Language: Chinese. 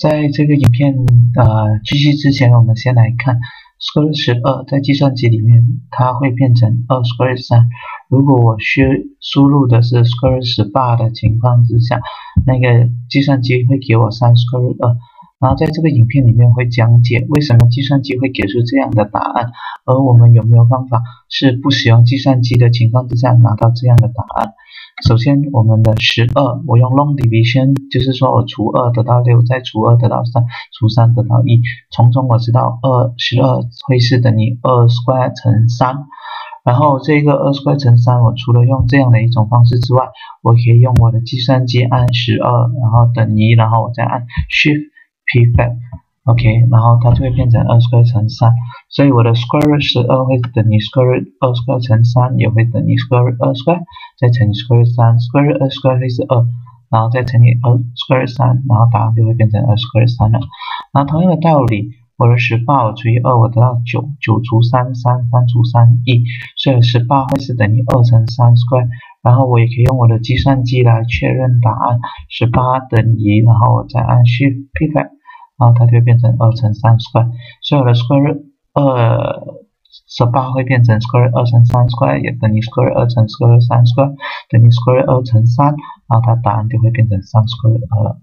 在这个影片呃继续之前，我们先来看 square 十二在计算机里面它会变成二 square 三。如果我输输入的是 square 十八的情况之下，那个计算机会给我三 square 二。然后在这个影片里面会讲解为什么计算机会给出这样的答案，而我们有没有方法是不使用计算机的情况之下拿到这样的答案。首先，我们的十二，我用 long division，就是说我除二得到六，再除二得到三，除三得到一，从中我知道二十二会是等于二 square 乘三。然后这个二 square 乘三，我除了用这样的一种方式之外，我可以用我的计算机按十二，然后等于，然后我再按 shift。P f a c o k 然后它就会变成二 square 乘三，所以我的 square 十二会等于 square 二 square 乘三，也会等于 square 二 square 再乘以 square 三，square 二 square 会是二，然后再乘以二 square 三，然后答案就会变成二 square 三了。然后同样的道理，我的十八除以二，我得到九，九除三，三，三除三，一，所以十八会是等于二乘三 square，然后我也可以用我的计算机来确认答案，十八等于，然后我再按 shift p f a c 然后它就会变成二乘三 square，所以我的 square 二十八会变成 square 二乘三 square，也等于 square 二乘 square 三 square，等于 square 二乘三，然后它答案就会变成三 square 二了。